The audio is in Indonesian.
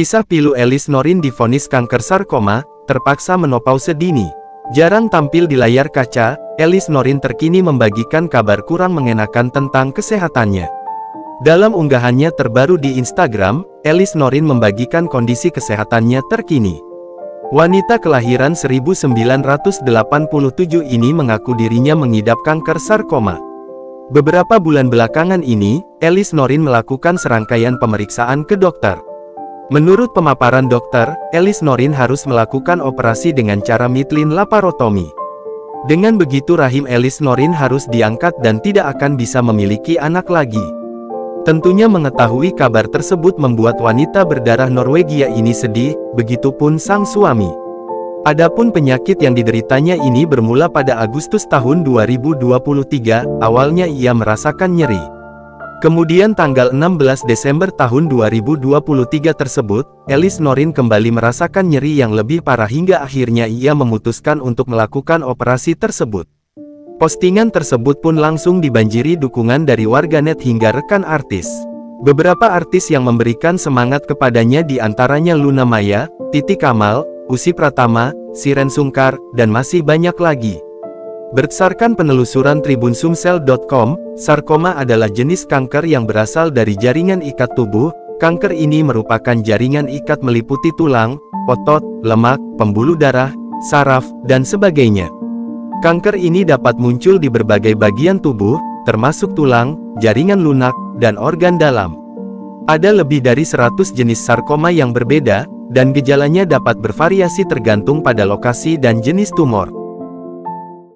Kisah pilu Elis Norin divonis kanker sarkoma, terpaksa menopause dini. Jarang tampil di layar kaca, Elis Norin terkini membagikan kabar kurang mengenakan tentang kesehatannya. Dalam unggahannya terbaru di Instagram, Elis Norin membagikan kondisi kesehatannya terkini. Wanita kelahiran 1987 ini mengaku dirinya mengidap kanker sarkoma. Beberapa bulan belakangan ini, Elis Norin melakukan serangkaian pemeriksaan ke dokter. Menurut pemaparan dokter, Elis Norin harus melakukan operasi dengan cara mitlin laparotomi. Dengan begitu rahim Elis Norin harus diangkat dan tidak akan bisa memiliki anak lagi. Tentunya mengetahui kabar tersebut membuat wanita berdarah Norwegia ini sedih, begitupun sang suami. Adapun penyakit yang dideritanya ini bermula pada Agustus tahun 2023, awalnya ia merasakan nyeri. Kemudian tanggal 16 Desember tahun 2023 tersebut, Elis Norin kembali merasakan nyeri yang lebih parah hingga akhirnya ia memutuskan untuk melakukan operasi tersebut. Postingan tersebut pun langsung dibanjiri dukungan dari warganet hingga rekan artis. Beberapa artis yang memberikan semangat kepadanya di antaranya Luna Maya, Titi Kamal, Usi Pratama, Siren Sungkar, dan masih banyak lagi. Berdasarkan penelusuran tribunsumsel.com, sarkoma adalah jenis kanker yang berasal dari jaringan ikat tubuh. Kanker ini merupakan jaringan ikat meliputi tulang, otot, lemak, pembuluh darah, saraf, dan sebagainya. Kanker ini dapat muncul di berbagai bagian tubuh, termasuk tulang, jaringan lunak, dan organ dalam. Ada lebih dari 100 jenis sarkoma yang berbeda, dan gejalanya dapat bervariasi tergantung pada lokasi dan jenis tumor.